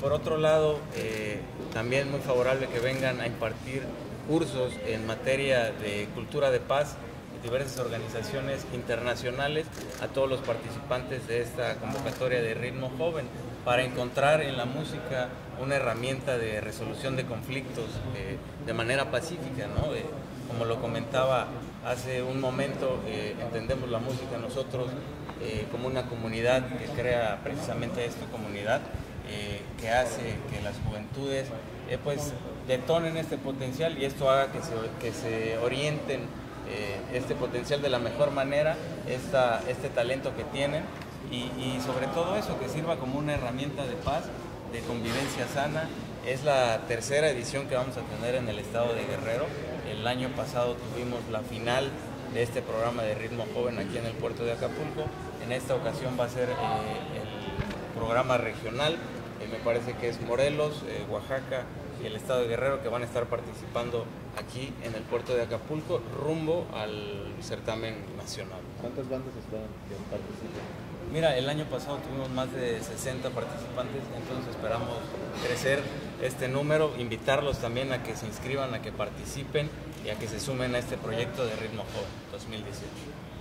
Por otro lado, eh, también muy favorable que vengan a impartir cursos en materia de cultura de paz diversas organizaciones internacionales a todos los participantes de esta convocatoria de ritmo joven para encontrar en la música una herramienta de resolución de conflictos eh, de manera pacífica, ¿no? como lo comentaba hace un momento, eh, entendemos la música nosotros eh, como una comunidad que crea precisamente esta comunidad, que hace que las juventudes pues detonen este potencial y esto haga que se, que se orienten eh, este potencial de la mejor manera, esta, este talento que tienen y, sobre todo eso, que sirva como una herramienta de paz, de convivencia sana. Es la tercera edición que vamos a tener en el estado de Guerrero. El año pasado tuvimos la final de este programa de ritmo joven aquí en el puerto de Acapulco. En esta ocasión va a ser eh, el programa regional, eh, me parece que es Morelos, Oaxaca, y el estado de Guerrero que van a estar participando aquí en el puerto de Acapulco rumbo al certamen nacional. ¿Cuántas bandas están participando? Mira, el año pasado tuvimos más de 60 participantes, entonces esperamos crecer este número, invitarlos también a que se inscriban, a que participen y a que se sumen a este proyecto de Ritmo Joven 2018.